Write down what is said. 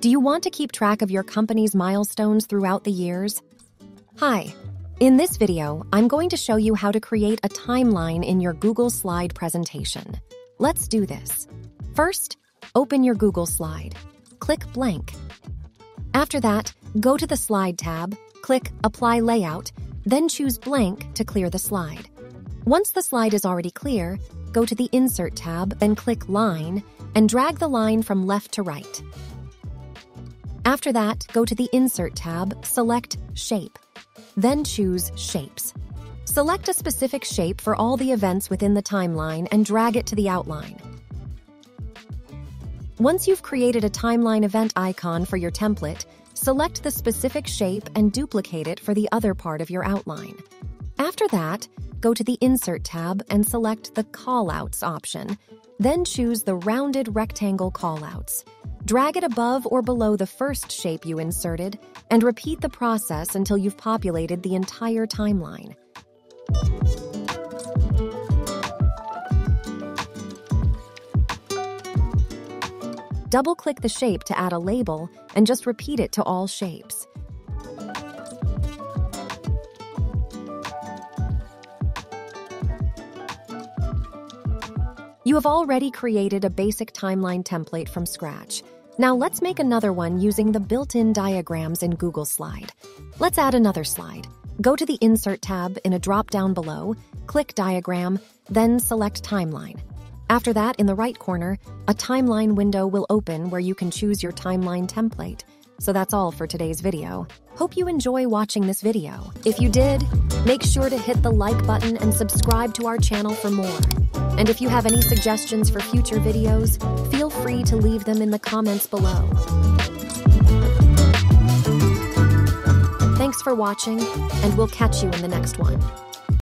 Do you want to keep track of your company's milestones throughout the years? Hi. In this video, I'm going to show you how to create a timeline in your Google Slide presentation. Let's do this. First, open your Google Slide. Click Blank. After that, go to the Slide tab, click Apply Layout, then choose Blank to clear the slide. Once the slide is already clear, go to the Insert tab, then click Line, and drag the line from left to right. After that, go to the Insert tab, select Shape. Then choose Shapes. Select a specific shape for all the events within the timeline and drag it to the outline. Once you've created a timeline event icon for your template, select the specific shape and duplicate it for the other part of your outline. After that, go to the Insert tab and select the Callouts option. Then choose the rounded rectangle callouts. Drag it above or below the first shape you inserted, and repeat the process until you've populated the entire timeline. Double-click the shape to add a label, and just repeat it to all shapes. You have already created a basic timeline template from scratch. Now let's make another one using the built-in diagrams in Google Slide. Let's add another slide. Go to the Insert tab in a drop-down below, click Diagram, then select Timeline. After that, in the right corner, a timeline window will open where you can choose your timeline template. So that's all for today's video. Hope you enjoy watching this video. If you did, make sure to hit the like button and subscribe to our channel for more. And if you have any suggestions for future videos, feel free to leave them in the comments below. Thanks for watching, and we'll catch you in the next one.